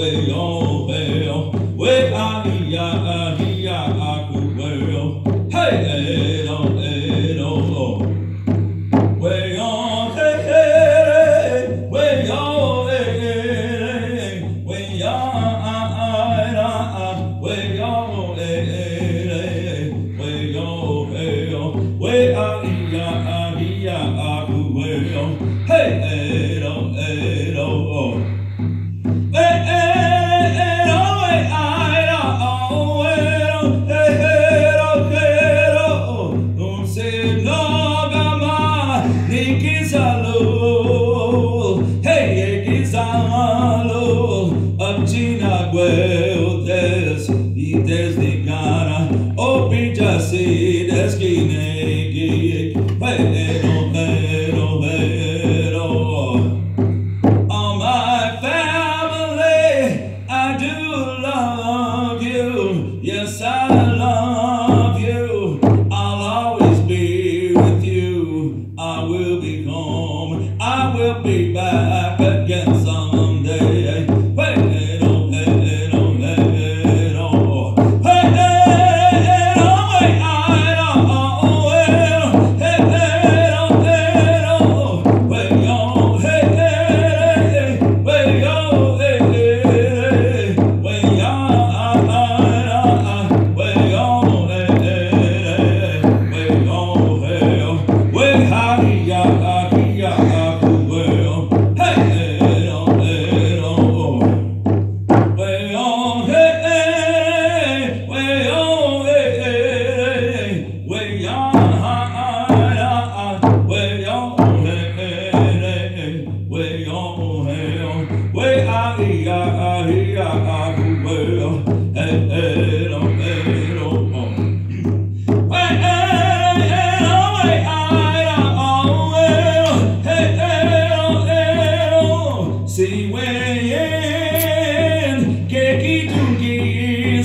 way, oh, way, oh, way, ah, yeah.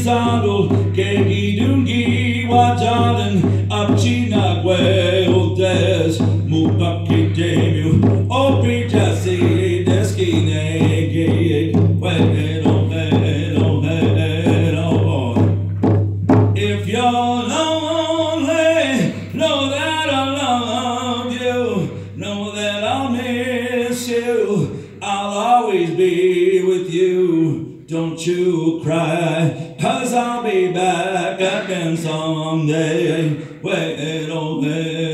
Sandal, Dungi, Demu, Opi Jasi, Deski If you're lonely, know that I love you, know that I'll miss you, I'll always be. Don't you cry, cause I'll be back again someday. Wait, oh, wait.